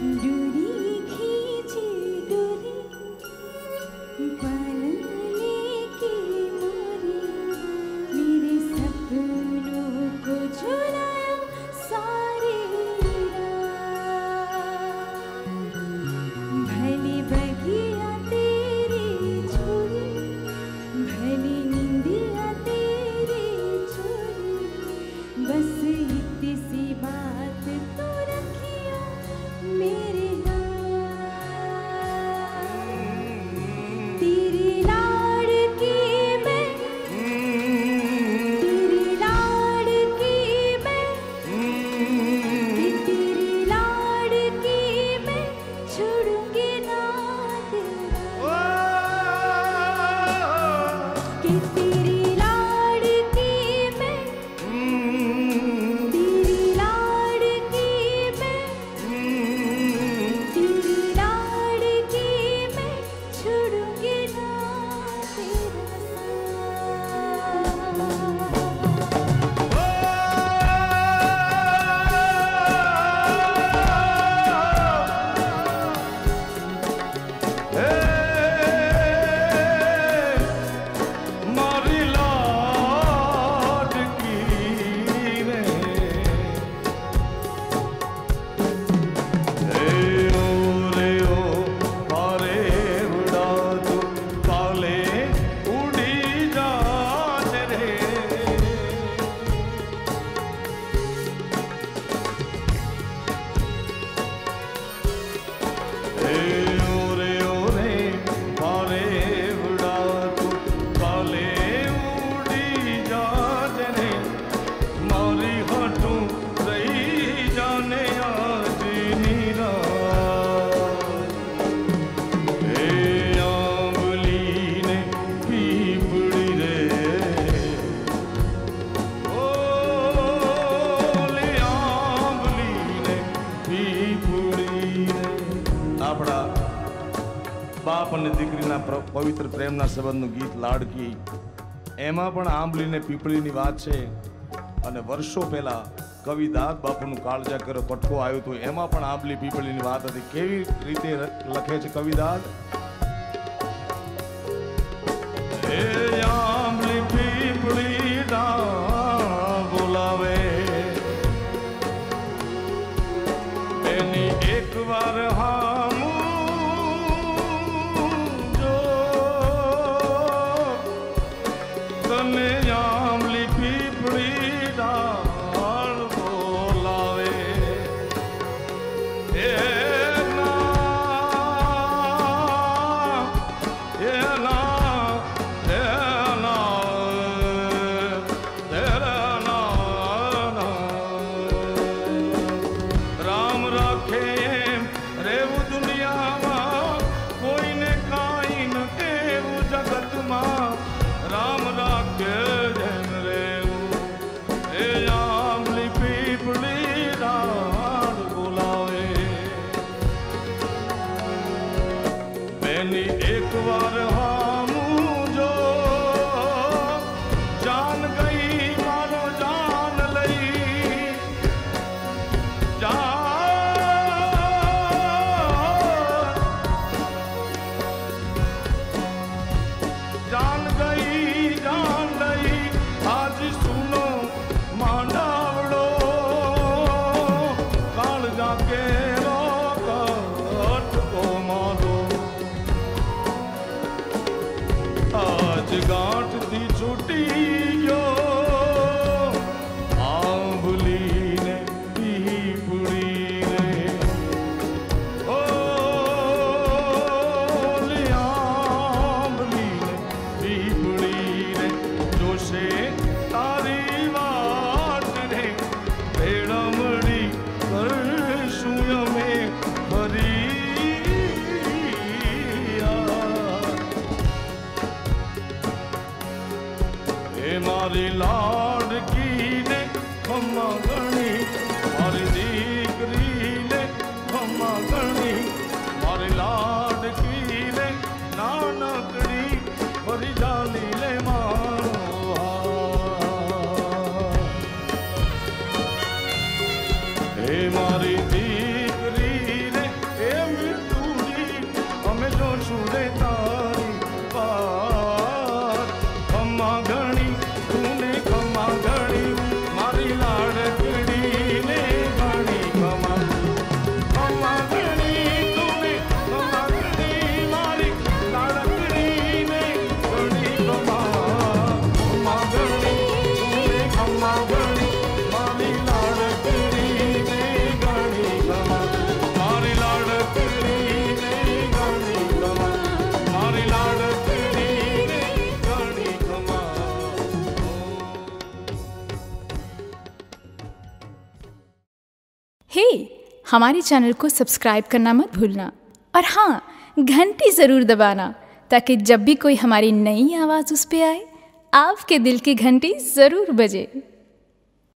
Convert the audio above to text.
Do Everything બાપ અને દીકરીના પવિત્ર પ્રેમના સંબંધનું ગીત લાડકી. એમાં પણ આંબલીને પીપળીની વાત છે. અને વર્ષો પહેલા કવિ દાદ બાપુનું કાળજા કરો પટકો આવ્યું હતું. એમાં પણ આંબલી પીપળીની વાત હતી. કેવી રીતે લખે છે કવિદાદ એકવાર હા મારી લાડકીને ખમા ગણી, મારી દીકરીને ખમા ગણી, મારી લાડકીને નાનકડી ફરી જાલી લે મારો હે મારી દીકરી हमारे चैनल को सब्सक्राइब करना मत भूलना। और हाँ घंटी ज़रूर दबाना, ताकि जब भी कोई हमारी नई आवाज़ उस पर आए, आपके दिल की घंटी ज़रूर बजे।